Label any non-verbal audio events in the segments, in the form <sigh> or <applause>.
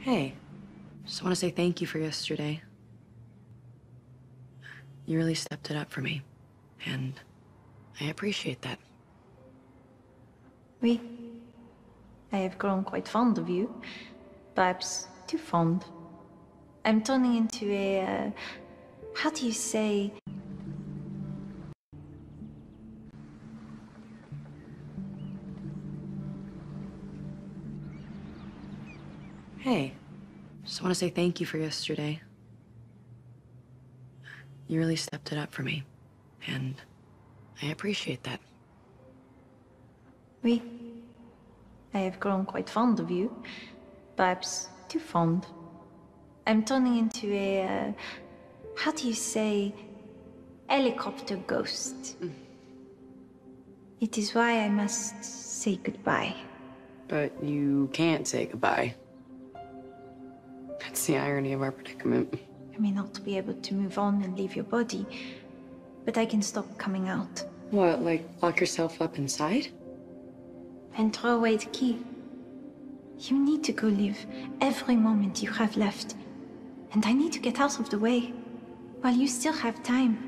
Hey, just want to say thank you for yesterday. You really stepped it up for me, and I appreciate that. Oui. I have grown quite fond of you. Perhaps too fond. I'm turning into a. Uh, how do you say? Hey, just want to say thank you for yesterday. You really stepped it up for me, and I appreciate that. Oui. I have grown quite fond of you. Perhaps too fond. I'm turning into a. Uh, how do you say? Helicopter ghost. It is why I must say goodbye. But you can't say goodbye. That's the irony of our predicament. I may not be able to move on and leave your body, but I can stop coming out What, like lock yourself up inside? and throw away the key. You need to go live every moment you have left, and I need to get out of the way while you still have time.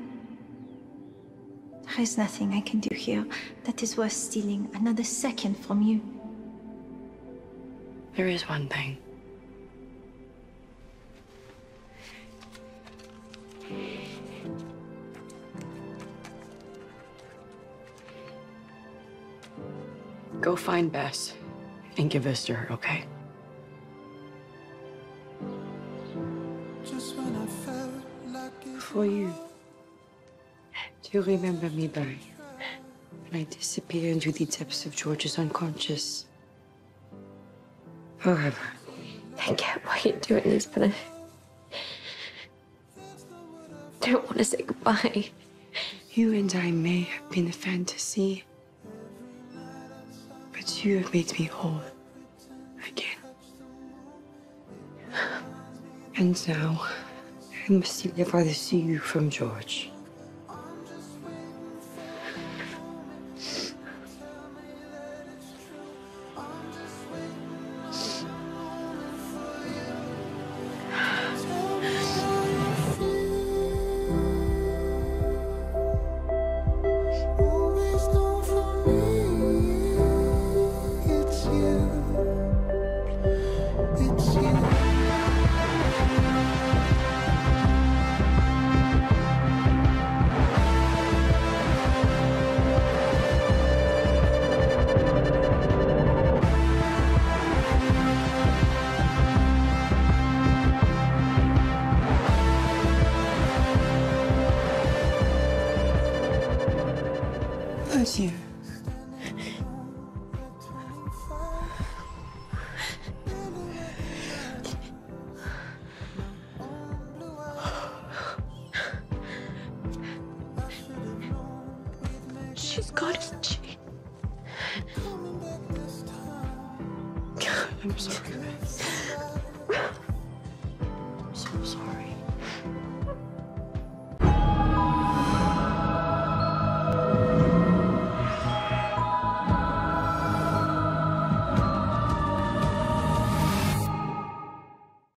There is nothing I can do here that is worth stealing another second from you. There is one thing. Go find Bess and give this to her, okay? Like For you. Do you remember me, Barry? When I disappear into the depths of George's unconscious. Forever. I get why you're doing this, but I don't want to say goodbye. You and I may have been a fantasy, but you have made me whole again. And now, I must deliver this to you from George. Adieu. She's got us, she. I'm sorry. <laughs>